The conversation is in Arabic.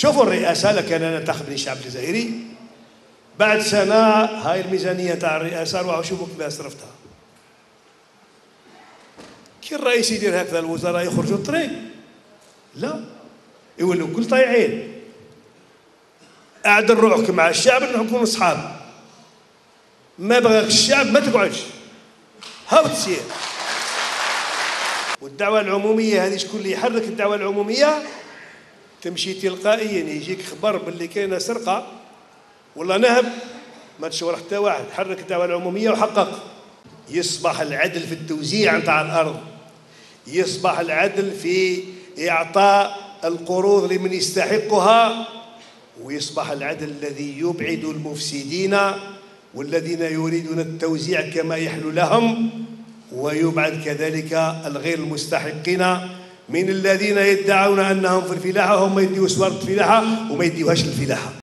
شوفوا الرئاسة لكان أنا انتخبني الشعب الجزائري بعد سنة هاي الميزانية تاع الرئاسة روحوا شوفوا كيف صرفتها كي الرئيس يدير هكذا الوزراء يخرجوا الطريق. لا يولوا كل طايعين. أعدل روحك مع الشعب نكونوا أصحاب. ما بغاك الشعب ما تقعدش. هاو تسير. والدعوة العمومية هذه شكون اللي يحرك الدعوة العمومية؟ تمشي تلقائيا يجيك خبر باللي كاينة سرقة. ولا نهب ما تشور حتى واحد حرك الدعوة العمومية وحقق. يصبح العدل في التوزيع نتاع الأرض. يصبح العدل في إعطاء القروض لمن يستحقها. ويصبح العدل الذي يبعد المفسدين والذين يريدون التوزيع كما يحلو لهم. ويبعد كذلك الغير المستحقين. من الذين يدعون أنهم في الفلاحة وهم ما يديوش ورد فلاحة وما يديوهاش الفلاحة.